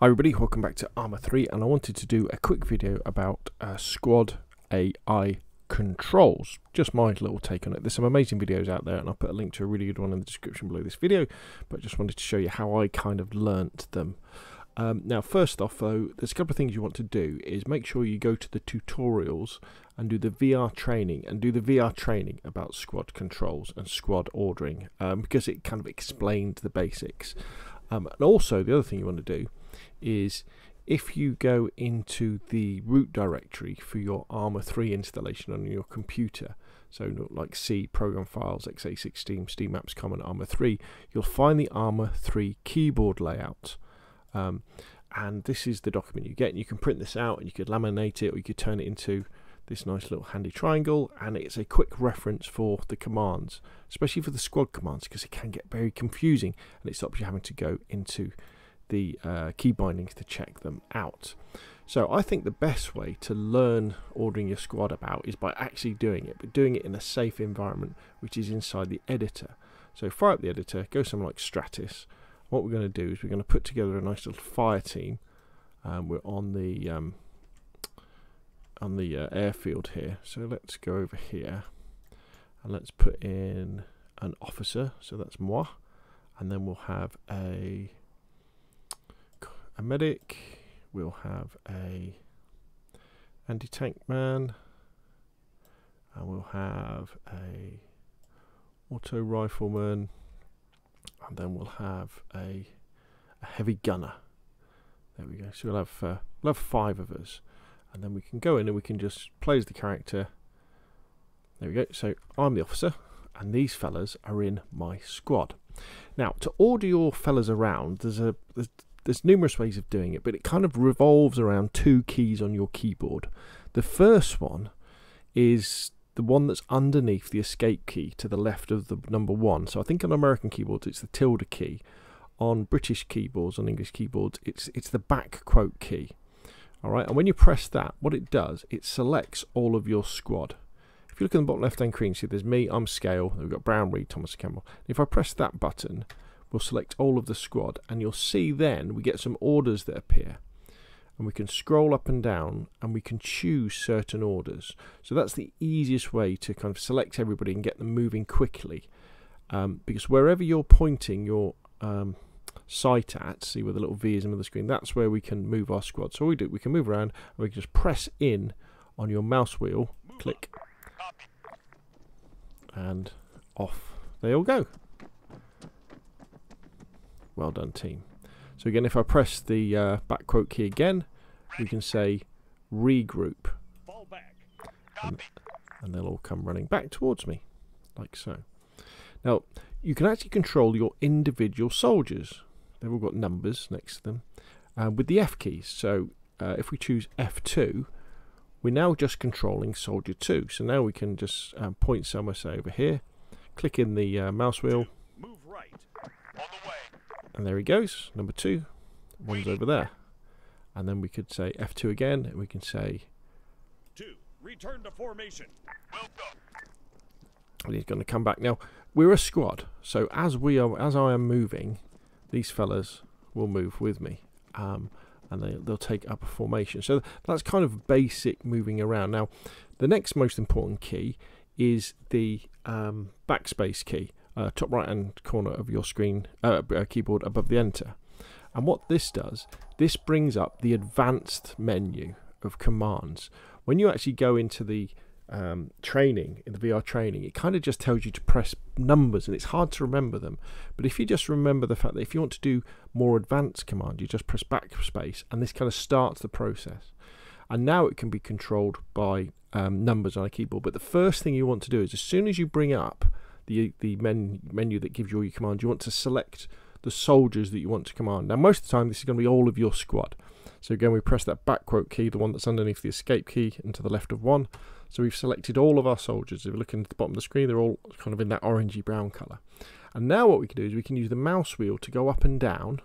Hi everybody, welcome back to Arma 3 and I wanted to do a quick video about uh, Squad AI controls. Just my little take on it. There's some amazing videos out there and I'll put a link to a really good one in the description below this video, but just wanted to show you how I kind of learnt them. Um, now first off though, there's a couple of things you want to do is make sure you go to the tutorials and do the VR training and do the VR training about squad controls and squad ordering um, because it kind of explained the basics. Um, and also the other thing you want to do is if you go into the root directory for your Arma 3 installation on your computer, so like C, program files, x86, Steam Apps Common, Arma 3, you'll find the Arma 3 keyboard layout. Um, and this is the document you get. And you can print this out and you could laminate it or you could turn it into this nice little handy triangle and it's a quick reference for the commands especially for the squad commands because it can get very confusing and it stops you having to go into the uh, key bindings to check them out. So I think the best way to learn ordering your squad about is by actually doing it, but doing it in a safe environment, which is inside the editor. So fire up the editor, go somewhere like Stratis. What we're going to do is we're going to put together a nice little fire team. Um, we're on the um, on the uh, airfield here. So let's go over here and let's put in an officer. So that's moi, and then we'll have a a medic, we'll have a anti-tank man, and we'll have a auto rifleman, and then we'll have a, a heavy gunner. There we go. So we'll have uh, we'll have five of us, and then we can go in and we can just play as the character. There we go. So I'm the officer, and these fellas are in my squad. Now, to order your fellas around, there's a there's there's numerous ways of doing it, but it kind of revolves around two keys on your keyboard. The first one is the one that's underneath the escape key to the left of the number one. So I think on American keyboards it's the tilde key. On British keyboards, on English keyboards, it's it's the back quote key. All right, and when you press that, what it does, it selects all of your squad. If you look in the bottom left-hand screen, see there's me, I'm Scale, we've got Brown, Reed, Thomas, Campbell. If I press that button, we'll select all of the squad and you'll see then we get some orders that appear. And we can scroll up and down and we can choose certain orders. So that's the easiest way to kind of select everybody and get them moving quickly. Um, because wherever you're pointing your um, sight at see where the little V is in the screen that's where we can move our squad. So we do we can move around and we can just press in on your mouse wheel click and off they all go well done, team. So again, if I press the uh, back quote key again, we can say regroup. And, and they'll all come running back towards me, like so. Now, you can actually control your individual soldiers. They've all got numbers next to them uh, with the F keys. So uh, if we choose F2, we're now just controlling soldier 2. So now we can just um, point somewhere, say over here, click in the uh, mouse wheel, and there he goes, number two. One's over there. And then we could say F2 again, and we can say... Two, return to formation. Well done. And he's going to come back. Now, we're a squad, so as we are, as I am moving, these fellas will move with me. Um, and they, they'll take up a formation. So that's kind of basic moving around. Now, the next most important key is the um, backspace key uh, top right hand corner of your screen uh, uh, keyboard above the enter. And what this does, this brings up the advanced menu of commands. When you actually go into the um, training, in the VR training, it kind of just tells you to press numbers and it's hard to remember them. But if you just remember the fact that if you want to do more advanced command, you just press backspace and this kind of starts the process. And now it can be controlled by um, numbers on a keyboard. But the first thing you want to do is as soon as you bring up the the men, menu that gives you all your commands, you want to select the soldiers that you want to command. Now, most of the time, this is going to be all of your squad. So again, we press that back quote key, the one that's underneath the escape key, and to the left of one. So we've selected all of our soldiers. If you look at the bottom of the screen, they're all kind of in that orangey brown colour. And now what we can do is we can use the mouse wheel to go up and down,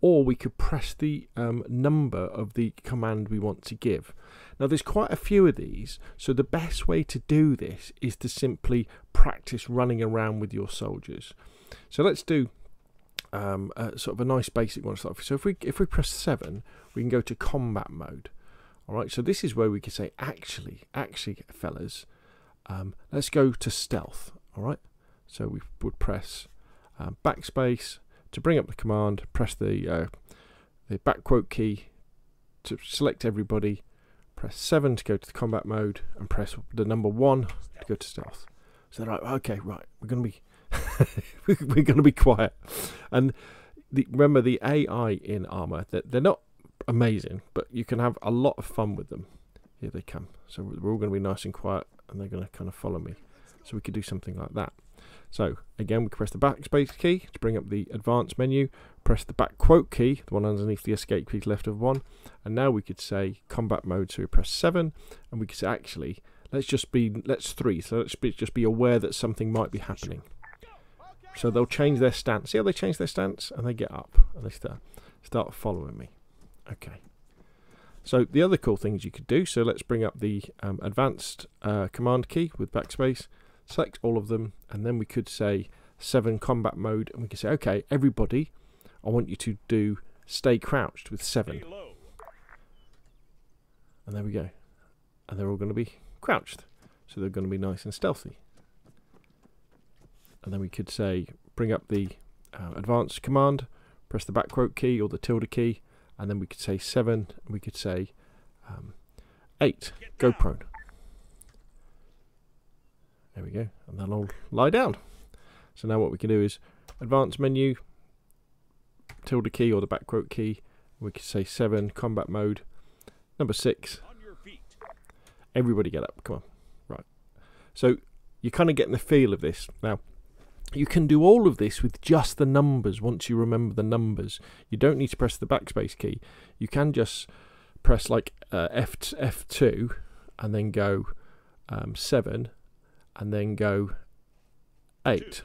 or we could press the um, number of the command we want to give. Now there's quite a few of these, so the best way to do this is to simply practice running around with your soldiers. So let's do um, a, sort of a nice basic one. So if we if we press seven, we can go to combat mode. All right. So this is where we can say, actually, actually, fellas, um, let's go to stealth. All right. So we would press um, backspace to bring up the command. Press the uh, the back quote key to select everybody. Press seven to go to the combat mode, and press the number one to go to stealth. So they're like, okay, right, we're gonna be we're gonna be quiet. And the, remember the AI in Arma that they're not amazing, but you can have a lot of fun with them. Here they come. So we're all going to be nice and quiet, and they're going to kind of follow me. So we could do something like that. So again, we can press the backspace key to bring up the advanced menu. Press the back quote key, the one underneath the escape key left of one, and now we could say combat mode. So we press seven, and we could say actually, let's just be let's three. So let's be, just be aware that something might be happening. So they'll change their stance. See how they change their stance, and they get up and they start start following me. Okay. So the other cool things you could do, so let's bring up the um, advanced uh, command key with backspace, select all of them, and then we could say 7 combat mode, and we could say, okay, everybody, I want you to do stay crouched with 7. And there we go. And they're all going to be crouched, so they're going to be nice and stealthy. And then we could say, bring up the uh, advanced command, press the back quote key or the tilde key, and then we could say 7, and we could say um, 8, go prone. There we go, and they'll all lie down. So now what we can do is advanced menu, tilde key or the back quote key, we can say 7, combat mode, number 6, everybody get up, come on, right. So you're kind of getting the feel of this. Now, you can do all of this with just the numbers once you remember the numbers. You don't need to press the backspace key. You can just press like uh, F F2 and then go um, 7 and then go 8.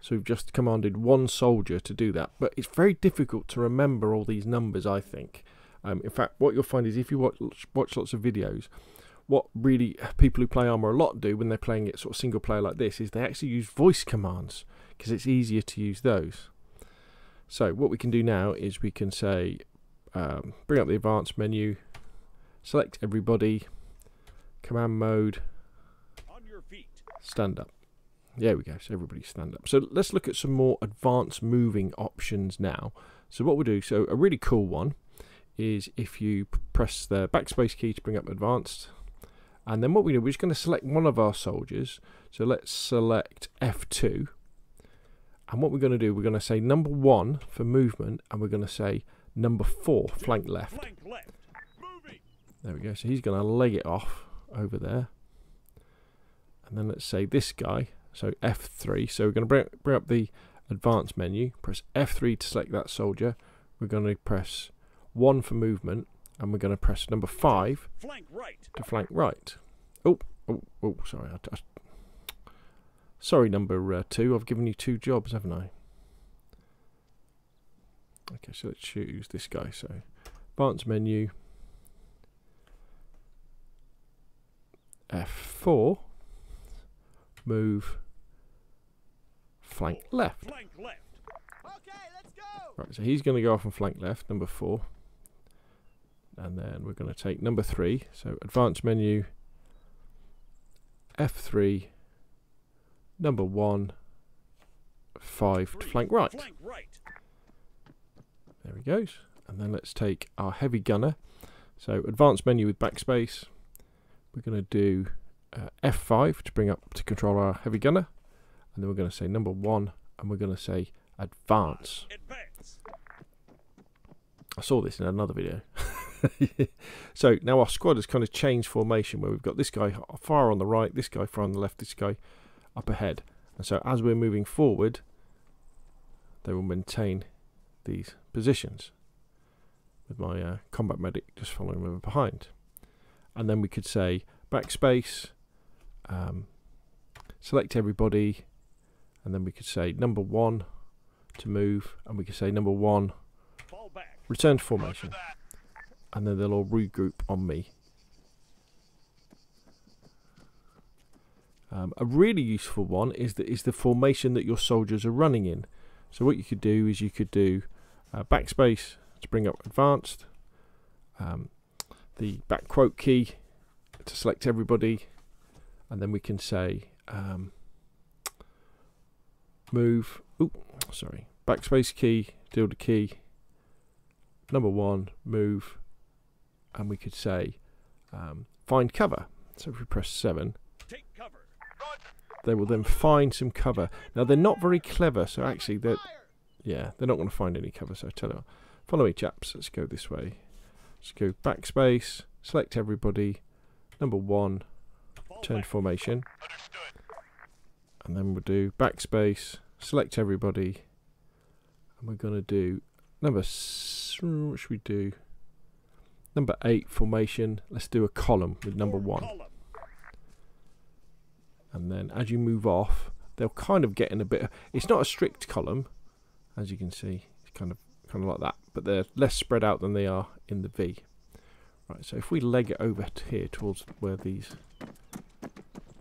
So we've just commanded one soldier to do that. But it's very difficult to remember all these numbers, I think. Um, in fact, what you'll find is if you watch, watch lots of videos, what really people who play Arma a lot do when they're playing it sort of single player like this is they actually use voice commands because it's easier to use those. So what we can do now is we can say um, bring up the advanced menu, select everybody, command mode, stand up. There we go, so everybody stand up. So let's look at some more advanced moving options now. So what we'll do, so a really cool one is if you press the backspace key to bring up advanced, and then what we do, we're just going to select one of our soldiers. So let's select F2. And what we're going to do, we're going to say number one for movement, and we're going to say number four, flank left. Flank left. There we go. So he's going to leg it off over there. And then let's say this guy, so F3. So we're going to bring, bring up the advanced menu, press F3 to select that soldier. We're going to press 1 for movement, and we're going to press number five flank right. to flank right. Oh, oh, oh, sorry. I, I, sorry, number uh, two. I've given you two jobs, haven't I? Okay, so let's choose this guy. So, advanced menu, F4, move, flank left. Flank left. Okay, let's go. Right, so he's going to go off and flank left, number four and then we're going to take number three so advanced menu F3 number one five to flank right. flank right there he goes and then let's take our heavy gunner so advanced menu with backspace we're going to do uh, F5 to bring up to control our heavy gunner and then we're going to say number one and we're going to say advance. advance. I saw this in another video so now our squad has kind of changed formation where we've got this guy far on the right, this guy far on the left, this guy up ahead. And so as we're moving forward, they will maintain these positions with my uh, combat medic just following them behind. And then we could say backspace, um, select everybody, and then we could say number one to move, and we could say number one, return to formation and then they'll all regroup on me. Um, a really useful one is the, is the formation that your soldiers are running in. So what you could do is you could do uh, backspace to bring up advanced, um, the back quote key to select everybody, and then we can say um, move. Oh, sorry, backspace key, tilde key, number one, move, and we could say um, find cover. So if we press seven, Take cover. they will then find some cover. Now they're not very clever, so actually they're yeah they're not going to find any cover. So I tell you, what, follow me, chaps. Let's go this way. Let's go backspace, select everybody. Number one, Fall turn back. formation, Understood. and then we'll do backspace, select everybody, and we're going to do number. What should we do? Number eight formation. Let's do a column with number one. and then as you move off they'll kind of get in a bit it's not a strict column as you can see it's kind of kind of like that but they're less spread out than they are in the V right so if we leg it over here towards where these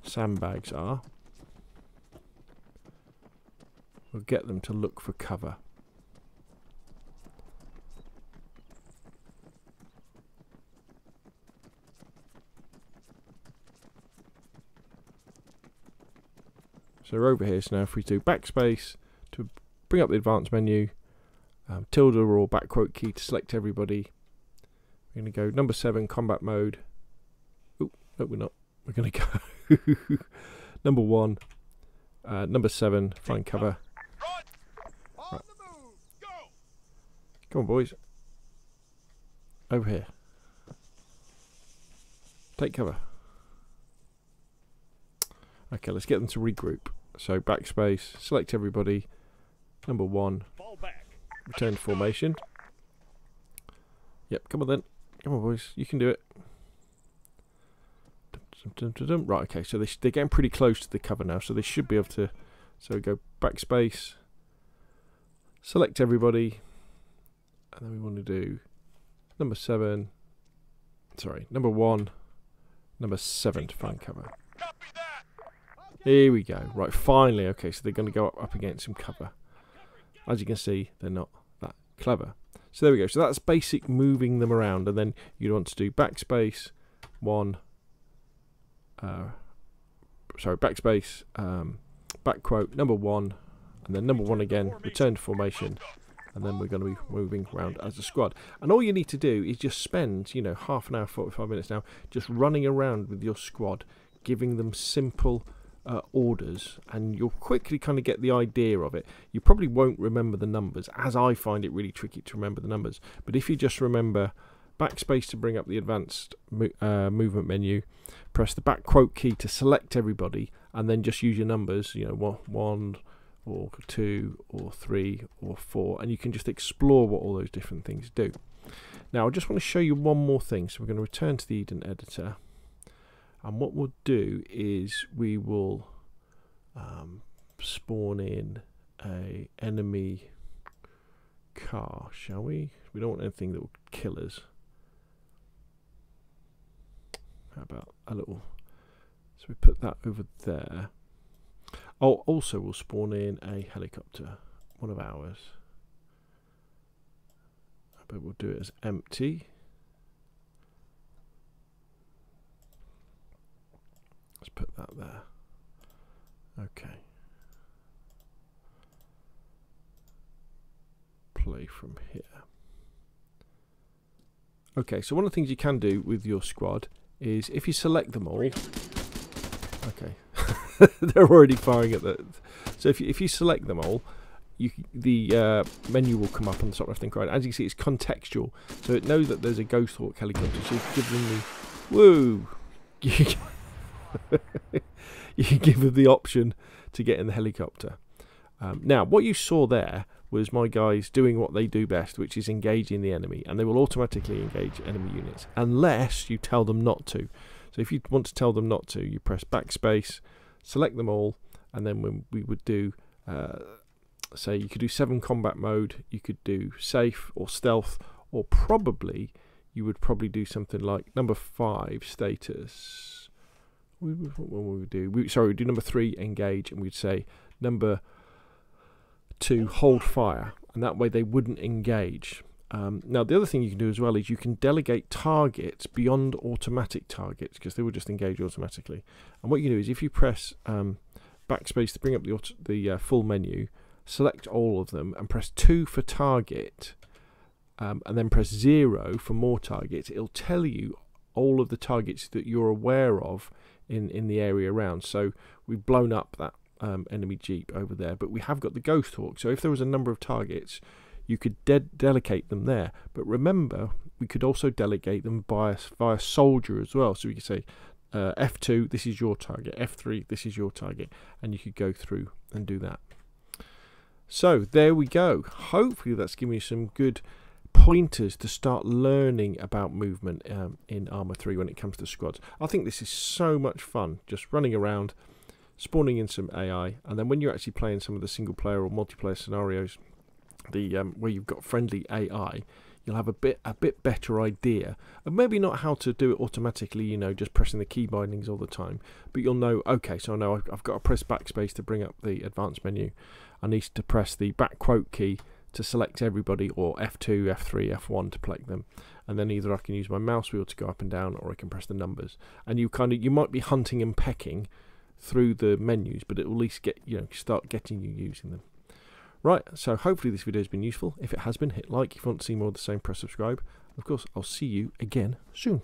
sandbags are we'll get them to look for cover So we're over here. So now if we do backspace to bring up the advanced menu, um, tilde or back quote key to select everybody. We're going to go number seven, combat mode. Oh, no, we're not. We're going to go number one, uh, number seven, find cover. Come on, boys. Over here. Take cover. Okay, let's get them to regroup. So backspace, select everybody. Number one, return to formation. Yep, come on then. Come on, boys. You can do it. Right, okay, so they, they're getting pretty close to the cover now, so they should be able to. So we go backspace, select everybody, and then we want to do number seven. Sorry, number one, number seven to find cover. Here we go. Right, finally. Okay, so they're going to go up, up against some cover. As you can see, they're not that clever. So there we go. So that's basic moving them around, and then you'd want to do backspace, one, uh, sorry, backspace, um, back quote, number one, and then number one again, return to formation, and then we're going to be moving around as a squad. And all you need to do is just spend, you know, half an hour, 45 minutes now, just running around with your squad, giving them simple uh, orders, and you'll quickly kind of get the idea of it. You probably won't remember the numbers, as I find it really tricky to remember the numbers. But if you just remember backspace to bring up the advanced mo- uh, movement menu, press the back quote key to select everybody, and then just use your numbers, you know, one, or two or three or four, and you can just explore what all those different things do. Now, I just want to show you one more thing. So we're going to return to the Eden editor. And what we'll do is we will um, spawn in a enemy car, shall we? We don't want anything that will kill us. How about a little? So we put that over there. Oh, also we'll spawn in a helicopter, one of ours. But we'll do it as empty. Let's put that there. Okay. Play from here. Okay, so one of the things you can do with your squad is if you select them all. Okay, they're already firing at the. So if you, if you select them all, you the uh, menu will come up on the top left hand corner. As you can see, it's contextual, so it knows that there's a Ghost Hawk helicopter. So you give them the woo. You give them the option to get in the helicopter. Um, now, what you saw there was my guys doing what they do best, which is engaging the enemy, and they will automatically engage enemy units unless you tell them not to. So if you want to tell them not to, you press backspace, select them all, and then when we would do, uh, say, you could do seven combat mode, you could do safe or stealth, or probably you would probably do something like number five status. What would we do? We, sorry, we do number three engage, and we'd say number to hold fire, and that way they wouldn't engage. Um, now, the other thing you can do as well is you can delegate targets beyond automatic targets because they will just engage automatically. And what you do is if you press um, backspace to bring up the the uh, full menu, select all of them and press two for target, um, and then press zero for more targets. It'll tell you all of the targets that you're aware of in in the area around. So we've blown up that um, enemy jeep over there, but we have got the ghost hawk. So if there was a number of targets, you could de- delegate them there. But remember, we could also delegate them by via soldier as well. So we could say uh, F2, this is your target. F3, this is your target, and you could go through and do that. So there we go. Hopefully that's given you some good pointers to start learning about movement um, in Arma 3 when it comes to squads. I think this is so much fun, just running around, spawning in some AI, and then when you're actually playing some of the single player or multiplayer scenarios, the um, where you've got friendly AI, you'll have a bit a bit better idea of maybe not how to do it automatically, you know, just pressing the key bindings all the time, but you'll know. Okay, so I know I've, I've got to press backspace to bring up the advanced menu. I need to press the back quote key to select everybody, or F2, F3, F1 to select them, and then either I can use my mouse wheel to go up and down, or I can press the numbers. And you kind of you might be hunting and pecking through the menus, but it will at least get you know start getting you using them. Right, so hopefully this video has been useful. If it has been, hit like. If you want to see more of the same, press subscribe. Of course, I'll see you again soon.